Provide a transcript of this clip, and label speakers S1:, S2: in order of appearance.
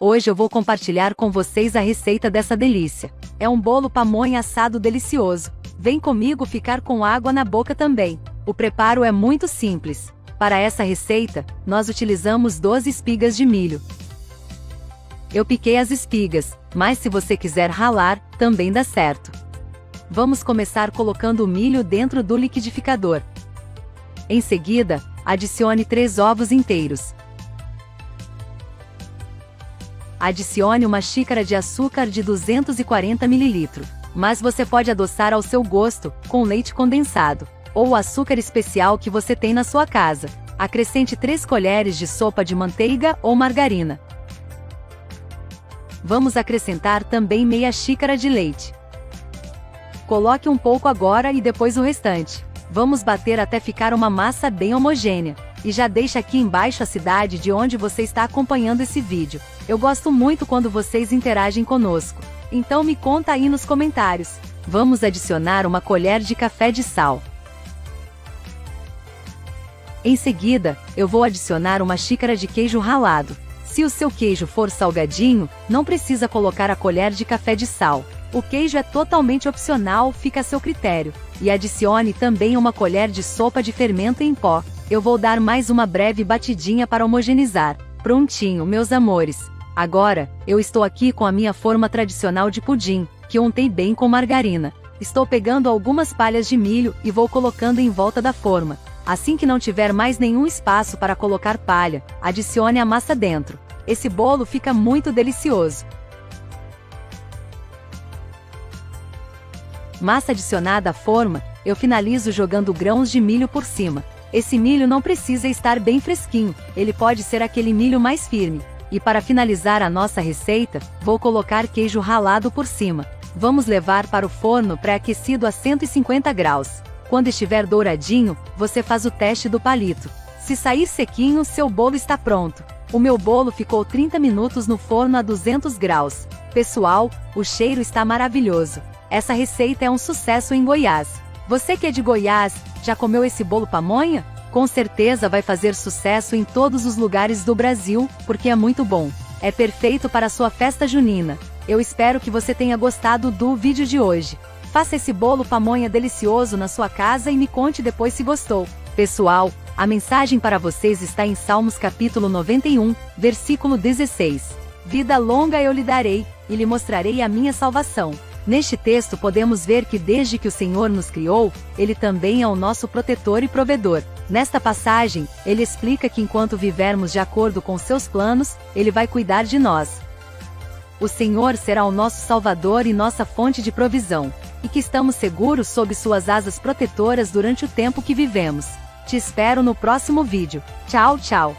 S1: Hoje eu vou compartilhar com vocês a receita dessa delícia. É um bolo pamonha assado delicioso. Vem comigo ficar com água na boca também. O preparo é muito simples. Para essa receita, nós utilizamos 12 espigas de milho. Eu piquei as espigas, mas se você quiser ralar, também dá certo. Vamos começar colocando o milho dentro do liquidificador. Em seguida, adicione 3 ovos inteiros. Adicione uma xícara de açúcar de 240 ml, mas você pode adoçar ao seu gosto, com leite condensado, ou açúcar especial que você tem na sua casa. Acrescente 3 colheres de sopa de manteiga ou margarina. Vamos acrescentar também meia xícara de leite. Coloque um pouco agora e depois o restante. Vamos bater até ficar uma massa bem homogênea. E já deixa aqui embaixo a cidade de onde você está acompanhando esse vídeo. Eu gosto muito quando vocês interagem conosco. Então me conta aí nos comentários. Vamos adicionar uma colher de café de sal. Em seguida, eu vou adicionar uma xícara de queijo ralado. Se o seu queijo for salgadinho, não precisa colocar a colher de café de sal. O queijo é totalmente opcional, fica a seu critério. E adicione também uma colher de sopa de fermento em pó. Eu vou dar mais uma breve batidinha para homogeneizar. Prontinho, meus amores. Agora, eu estou aqui com a minha forma tradicional de pudim, que untei bem com margarina. Estou pegando algumas palhas de milho e vou colocando em volta da forma. Assim que não tiver mais nenhum espaço para colocar palha, adicione a massa dentro. Esse bolo fica muito delicioso. Massa adicionada à forma, eu finalizo jogando grãos de milho por cima. Esse milho não precisa estar bem fresquinho, ele pode ser aquele milho mais firme. E para finalizar a nossa receita, vou colocar queijo ralado por cima. Vamos levar para o forno pré-aquecido a 150 graus. Quando estiver douradinho, você faz o teste do palito. Se sair sequinho, seu bolo está pronto. O meu bolo ficou 30 minutos no forno a 200 graus. Pessoal, o cheiro está maravilhoso. Essa receita é um sucesso em Goiás. Você que é de Goiás, já comeu esse bolo pamonha? Com certeza vai fazer sucesso em todos os lugares do Brasil, porque é muito bom. É perfeito para sua festa junina. Eu espero que você tenha gostado do vídeo de hoje. Faça esse bolo pamonha delicioso na sua casa e me conte depois se gostou. Pessoal, a mensagem para vocês está em Salmos capítulo 91, versículo 16. Vida longa eu lhe darei, e lhe mostrarei a minha salvação. Neste texto podemos ver que desde que o Senhor nos criou, Ele também é o nosso protetor e provedor. Nesta passagem, ele explica que enquanto vivermos de acordo com seus planos, Ele vai cuidar de nós. O Senhor será o nosso Salvador e nossa fonte de provisão, e que estamos seguros sob suas asas protetoras durante o tempo que vivemos. Te espero no próximo vídeo. Tchau, tchau!